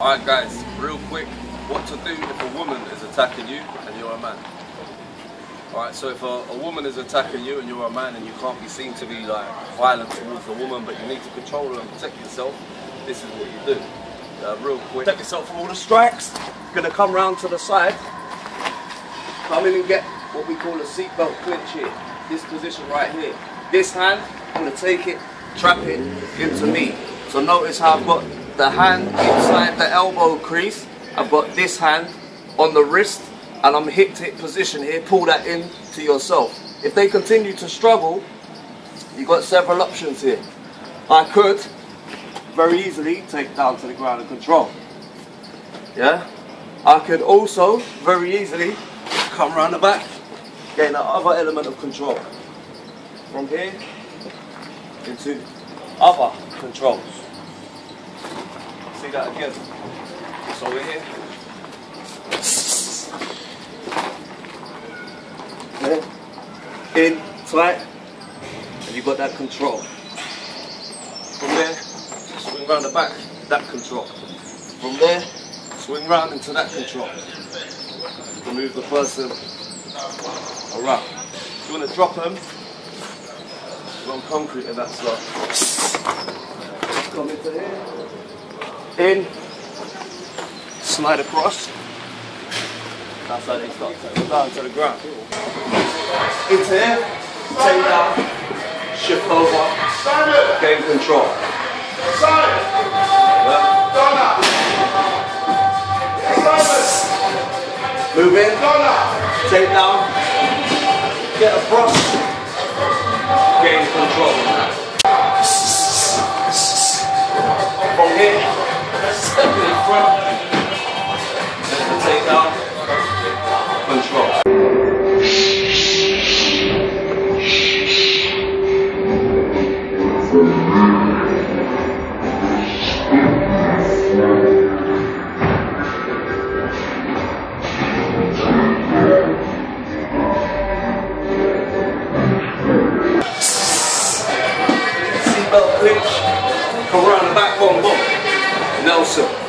Alright guys, real quick, what to do if a woman is attacking you and you're a man. Alright, so if a, a, woman is attacking you and you're a man and you can't be seen to be like violent towards the woman but you need to control her and protect yourself, this is what you do. Uh, real quick. Protect yourself from all the strikes. You're gonna come round to the side. Come in and get what we call a seatbelt clinch here. This position right here. This hand, I'm gonna take it, trap it into me. So notice how I've got the hand inside the elbow crease. I've got this hand on the wrist and I'm hip to hip position here. Pull that in to yourself. If they continue to struggle, you've got several options here. I could very easily take down to the ground and control. Yeah? I could also very easily come around the back, gain the other element of control. From here into other controls. That again. So we're here. In, tight, and you've got that control. From there, swing round the back, that control. From there, swing round into that control. To move the person around. You want to drop them, on concrete and that stuff. Come into here in, slide across. That's how they start. To down to the ground. Into here, take down, shift over, gain control. Move in, take down, get across, Seatbelt around the back one. Nelson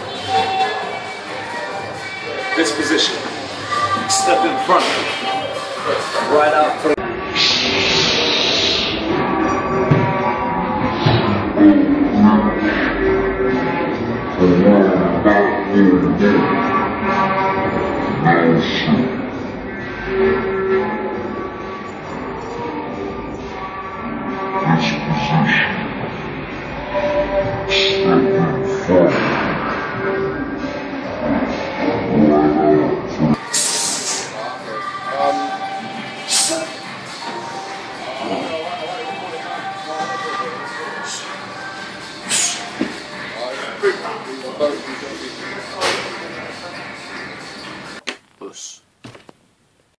this position. Step in front. Right out. For do? I.